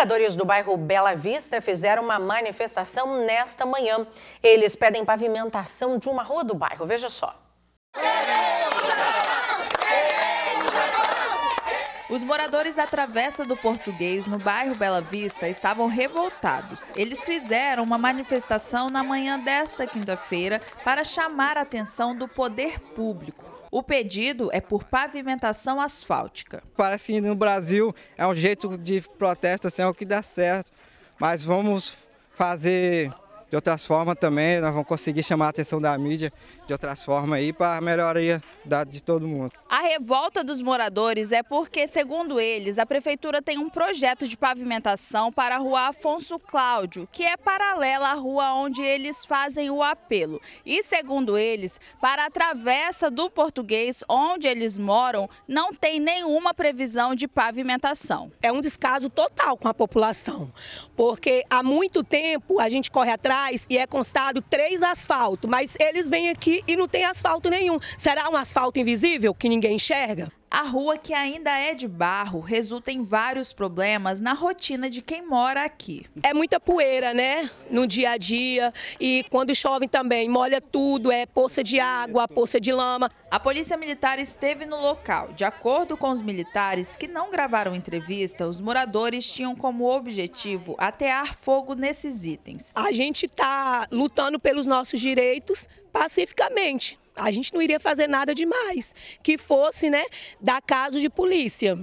Moradores do bairro Bela Vista fizeram uma manifestação nesta manhã. Eles pedem pavimentação de uma rua do bairro. Veja só. Os moradores da Travessa do Português, no bairro Bela Vista, estavam revoltados. Eles fizeram uma manifestação na manhã desta quinta-feira para chamar a atenção do poder público. O pedido é por pavimentação asfáltica. Parece que no Brasil é um jeito de protesto, assim, é o que dá certo. Mas vamos fazer de outras formas também, nós vamos conseguir chamar a atenção da mídia de outras formas aí para a melhoria da, de todo mundo. A revolta dos moradores é porque, segundo eles, a prefeitura tem um projeto de pavimentação para a rua Afonso Cláudio, que é paralela à rua onde eles fazem o apelo. E, segundo eles, para a travessa do português, onde eles moram, não tem nenhuma previsão de pavimentação. É um descaso total com a população, porque há muito tempo a gente corre atrás e é constado três asfaltos, mas eles vêm aqui e não tem asfalto nenhum. Será um asfalto invisível que ninguém enxerga? A rua, que ainda é de barro, resulta em vários problemas na rotina de quem mora aqui. É muita poeira, né? No dia a dia. E quando chove também, molha tudo, é poça de água, poça de lama. A Polícia Militar esteve no local. De acordo com os militares que não gravaram entrevista, os moradores tinham como objetivo atear fogo nesses itens. A gente está lutando pelos nossos direitos pacificamente. A gente não iria fazer nada demais que fosse, né, dar caso de polícia.